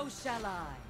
So shall I.